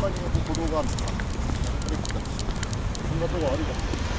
他に歩道があるのかなそんなとこあるかも